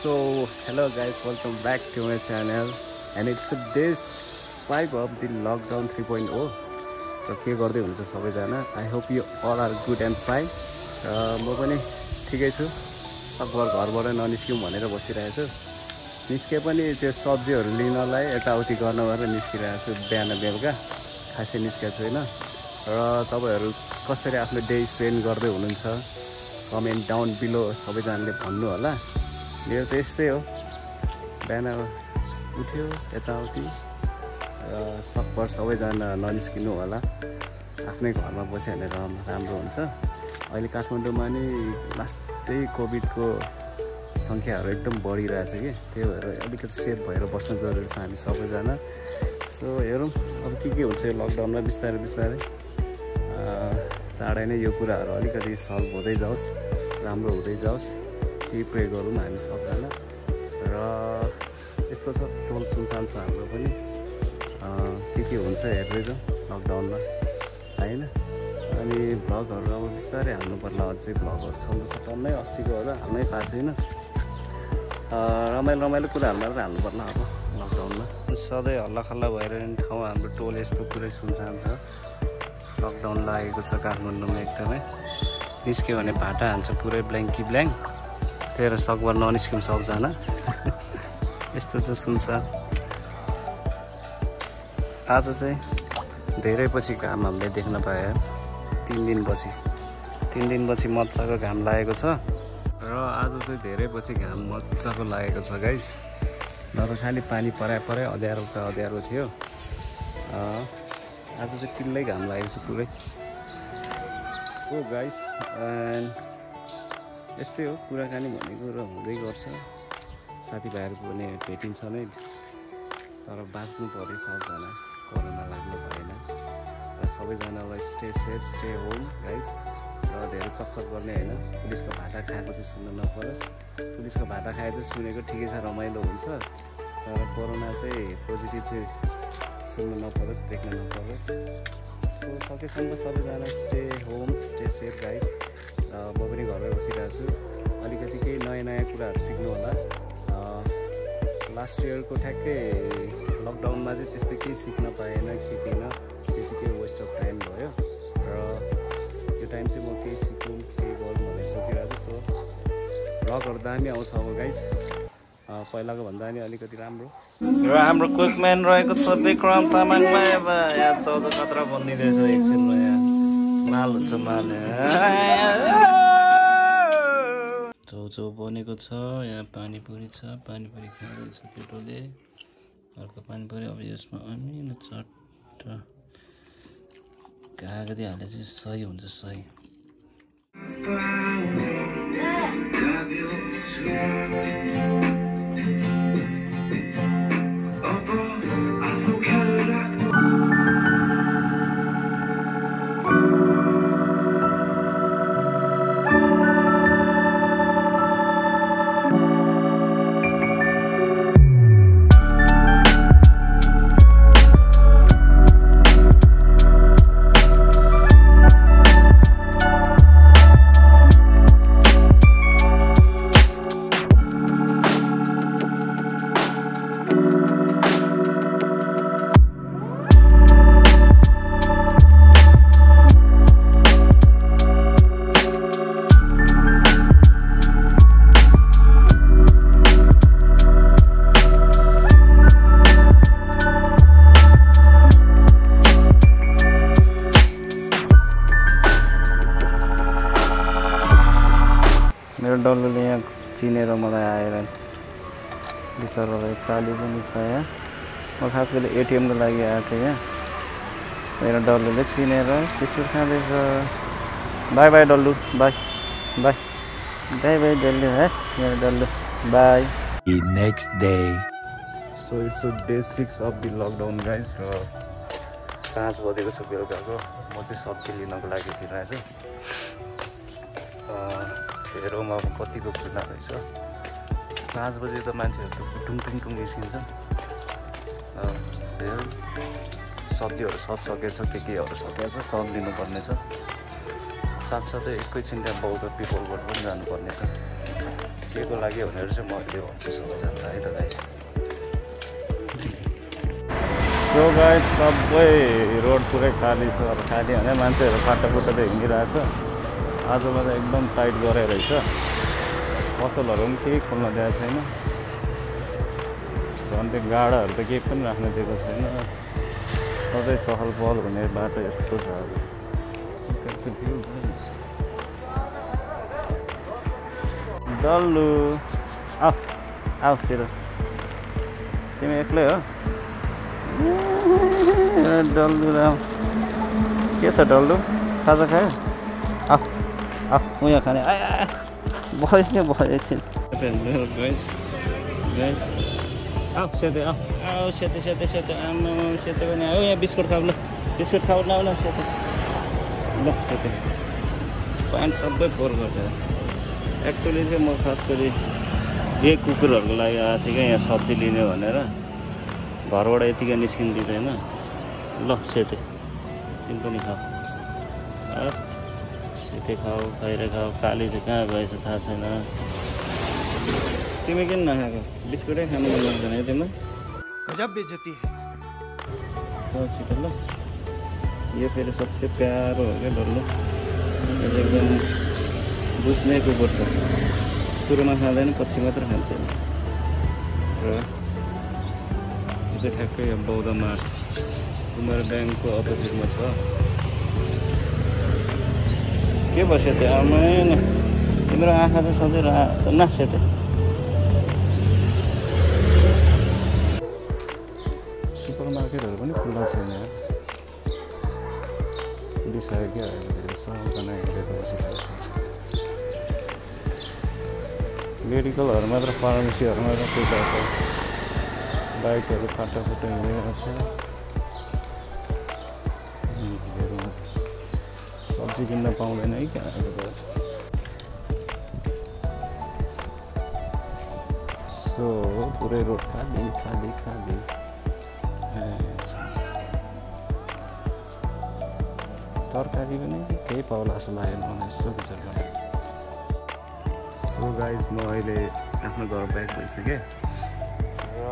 Hello guys, welcome back to my channel. And it's day 5 of the lockdown 3.0 र के गर्दै हुन्छ सबैजना. I hope you all are good and fine र म पनि ठिकै छु। सकभर घरबाट ननिस्क्यौँ भनेर बसिरहेको छु निस्के पनि त्यो सब्जीहरू लिनलाई यताउति गर्न गरेर निस्किरहेको छु बिहान बेलुका। खासै निस्केको छुइनँ। र तपाईँहरू कसरी आफ्नो डे स्पेन्ड गर्दै हुनुहुन्छ? कमेन्ट डाउन बिलो सबैजनाले भन्नु होला मेरो त यस्तै हो। बिहान उठ्यो यताउति र सकभर सबैजना ननिस्किनु होला। आफ्नै घरमा बस्यो भने राम्रो हुन्छ। अहिले काठमाडौँमा नि लास्टै कोभिडको सङ्ख्याहरू एकदम बढिरहेछ कि। त्यही भएर अलिकति सेफ भएर बस्नु जरुरी छ हामी सबैजना। सो हेरौँ अब के के हुन्छ यो लकडाउनमा बिस्तारै बिस्तारै। चाँडै नै यो कुराहरू अलिकति सल्भ हुँदै जाओस् राम्रो हुँदै जाओस्। त्यही प्रे गरौँ हामी सबैजना। र यस्तो छ टोल सुनसान छ हाम्रो पनि। के के हुन्छ हेर्दै जाउँ लकडाउनमा होइन? अनि भ्लगहरू अब बिस्तारै हाल्नु पर्ला अझै भ्लगहरू चल्दैछ टन्नै अस्तिको होला हाल्नै पाएको छैन। रमाइलो रमाइलो कुराहरू मात्रै हाल्नु पर्ला अब लकडाउनमा। सधैँ हल्लाखल्ला भइरहने ठाउँ हाम्रो टोल यस्तो पुरै सुनसान छ। लकडाउन लागेको छ काठमाडौँमा एकदमै। निस्क्यो भने भाटा हान्छ पुरै ब्ल्याङ्की ब्ल्याङ्क। त्यही भएर सकभर ननिस्क्यौँ सबजना यस्तो छ सुनसान आज चाहिँ धेरै पछि घाम हामीले देख्न पायो तिन दिनपछि तिन दिनपछि मजाको घाम लागेको छ। र आज चाहिँ धेरै पछि घाम मजाको लागेको छ गाइस नत्र खालि पानी पराए पराए अँध्यारो त अँध्यारो थियो। आज चाहिँ तिनलाई घाम लागेको छ पुरै। हो गाइस एन्ड यस्तै हो कुराकानी भनेको र हुँदै गर्छ। साथीभाइहरू पनि भेटिन्छ नै। तर बाँच्नु पऱ्यो सबजना कोरोना लाग्नु भएन। र सबैजनालाई stay safe stay home guys र धेरै चकचक गर्ने होइन। पुलिसको भाटा खाएको चाहिँ सुन्नु नपरोस्। पुलिसको भाटा खाए चाहिँ सुनेको ठिकै छ रमाइलो हुन्छ। तर कोरोना चाहिँ पोजिटिभ चाहिँ सुन्नु नपरोस् देख्न नपरोस्। सो सकेसम्म सबैजना stay home stay safe guys र म पनि घरमै बसिरहेको छु। अलिकति केही नयाँ नयाँ कुराहरू सिक्नु होला लास्ट इयरको ठ्याक्कै लकडाउनमा चाहिँ त्यस्तो केही सिक्न पाएन सिकिनँ। त्यतिकै वेस्ट अफ टाइम भयो। र यो टाइम चाहिँ म केही सिकौँ केही गरौँ भनेर सोचिरहेको छु। सो ब्लगहरू दामी आउँछ अब गाइस पहिलाको भन्दा नि अलिकति राम्रो र हाम्रो कुकम्यान रहेको छ विक्रम तामाङमा अब यहाँ चौध खतरा बनिँदैछ एकछिनमा यहाँ माल हुन्छ माल चौचौ बनेको छ यहाँ पानीपुरी छ पानीपुरी खाँदैछ केटोले अर्को पानीपुरी अब यसमा अमिलो चट्ट कागती हाले चाहिँ सही हुन्छ सही मेरो डल्लोले यहाँ चिनेर मलाई आएर बिचरालाई काली पनि छ यहाँ। म खास गरी एटिएमको लागि आएको थिएँ यहाँ। मेरो डल्लुले चिनेर बिस्कुट खाँदैछ। Bye bye Dallu bye bye. Bye bye Dallu है मेरो Dallu. Bye. Next day. So it's day six of the lockdown guys र पाँच बजेको छ बेलुकाको म चाहिँ सब्जी लिनको लागि फिरहेको छु हेरौँ अब कतिको खुल्ला रहेछ पाँच बजे त मान्छेहरू त टुङ टुङ टुङ निस्किन्छ हेरौँ। सब्जीहरू सब सकेछ के केहरू सकेछ सब लिनुपर्ने छ। साथसाथै एकैछिन त्यहाँ बौद्ध पिपलबाट पनि जानुपर्ने छ। के को लागि भनेर चाहिँ म त्यो भन्छु सबैजनालाई है त गाइस सो गाइड सबै रोड पुरै खाली छ अब खाली भने मान्छेहरू फाटाफुट्टा त हिँडिरहेको छ आजमा त एकदम टाइट गरेर रहेछ। पसलहरू पनि केही खोल्न दिएको छैन। झन् त्यो गाडाहरू त केही पनि राख्न दिएको छैन। सधैँ चहल पहल हुने बाटो यस्तो छ डल्लु आऊ छिटो तिमी एक्लै हो? डल्लु राम। के छ डल्लु? खाजा खायो? खाने पनि आऊ यहाँ खाऊ ल ल सेतै फोहोर गर्छ एक्चुली चाहिँ म खास गरी यही कुकुरहरूको लागि आएको थिएँ क्या यहाँ सब्जी लिने भनेर घरबाट यतिकै निस्किनु दिँदैन ल सेते तिमी पनि खाऊ सेते खाऊ खैरे खाऊ काली चाहिँ कहाँ गएछ थाहा छैन। तिमी किन नखाएको? बिस्कुटै खानु मन लाग्दैन है तिमीलाई? छिटो ल। यो फेरि सबसे प्यारो हो क्या डल्लो यो चाहिँ एकदम बुझ्ने कुकुर छ। सुरुमा खाँदैन पछि मात्र खान्छ। र यो चाहिँ ठ्याक्कै यो बौद्ध मार्ट कुमार ब्याङ्कको अपोजिटमा छ। के बस्यो त्यो आमाइन तिम्रो आँखा चाहिँ सधैँ रा नास्यो त्यो सुपर मार्केटहरू पनि खुल्ला छैन क्या सबजना मेडिकलहरू मात्र फार्मेसीहरू मात्र बाइकहरू फाटाफुट्टा हिँडिरहेको छ सब्जी किन्न पाउँदैन है क्या सो पुरै रोड खाली खाली खाली। तरकारी पनि केही पाउला जस्तो लागेन मलाई यस्तो विचार गरेँ सो गाइज म अहिले आफ्नो घर ब्याक भइसकेँ र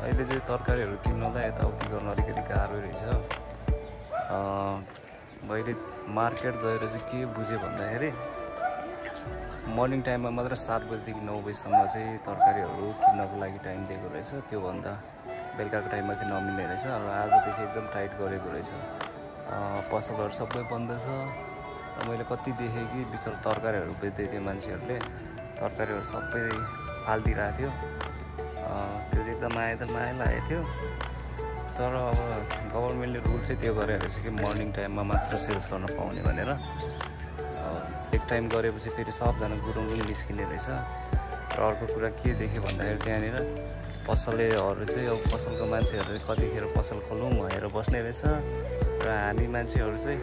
अहिले चाहिँ तरकारीहरू किन्नलाई यताउति गर्न अलिकति गाह्रो रहेछ मैले मार्केट गएर चाहिँ के बुझेँ भन्दाखेरि मर्निङ टाइममा मात्र सात बजीदेखि नौ बजीसम्म चाहिँ तरकारीहरू किन्नको लागि टाइम दिएको रहेछ। त्योभन्दा बेलुकाको टाइममा चाहिँ नमिल्ने रहेछ र आजदेखि एकदम टाइट गरेको रहेछ। पसलहरू सबै बन्द छ। र मैले कति देखेँ कि बिचरा तरकारीहरू बेच्दै थियो मान्छेहरूले। तरकारीहरू सबै फालिदिइरहेको थियो। त्यो चाहिँ एकदम माया त माया लागेको थियो। तर अब गभर्मेन्टले रुल चाहिँ त्यो गरेको रहेछ कि मर्निङ टाइममा मात्र सेल्स गर्न पाउने भनेर। एक टाइम गरेपछि फेरि सबजना गुरुङ निस्किने रहेछ। र अर्को कुरा के देखेँ भन्दाखेरि त्यहाँनिर पसलेहरू चाहिँ अब पसलको मान्छेहरू कतिखेर पसल खोलौँ भनेर बस्ने रहेछ। र हामी मान्छेहरू चाहिँ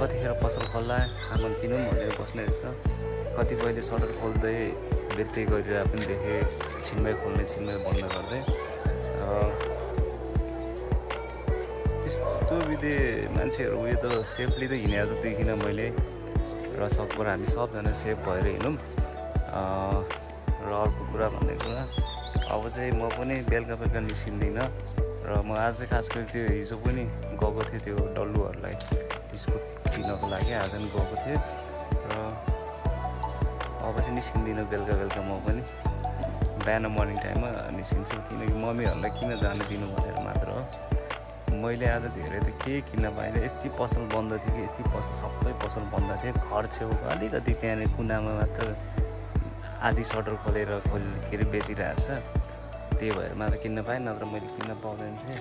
कतिखेर पसल खोल्ला सामान किनौँ भनेर बस्ने रहेछ। कतिपयले सटर खोल्दै बेच्दै गरिरहेको पनि देखेँ छिनमै खोल्ने छिनमै बन्द गर्दै। विधि मान्छेहरू उयो त सेफली त हिँडेको त देखिनँ मैले। र सकभर हामी सबजना सेफ भएर हिँडौँ। र अर्को कुरा भन्ने कुरा अब चाहिँ म पनि बेलुका बेलुका निस्किँदिनँ। र म आज खास गरी त्यो हिजो पनि गएको थिएँ त्यो डल्लुहरूलाई बिस्कुट दिनको लागि आज पनि गएको थिएँ। र अब चाहिँ निस्किँदिनँ बेलुका बेलुका म पनि। बिहान मर्निङ टाइममा निस्किन्छु किनकि मम्मीहरूलाई किन जानु दिनु भनेर मैले आज धेरै त केही किन्न पाइनँ। यति पसल बन्द थियो कि यति पसल सबै पसल बन्द थियो घर छेउको अलिकति त्यहाँनिर कुनामा मात्र आधी सटर खोलेर खोल के अरे बेचिरहेको छ। त्यही भएर मात्र किन्न पाएँ नत्र मैले किन्न पाउँदैन थिएँ।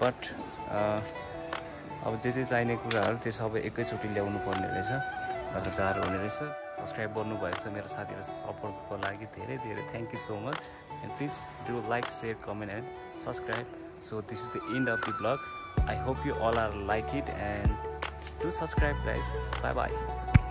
बट अब जे जे चाहिने कुराहरू त्यो सबै एकैचोटि ल्याउनु पर्ने रहेछ। र गाह्रो हुने रहेछ। सब्सक्राइब गर्नुभएको छ मेरो साथीहरू सपोर्टको लागि धेरै धेरै thank you so much and please do like share comment and subscribe so this is the end of the blog I hope you all are like it and to subscribe bye bye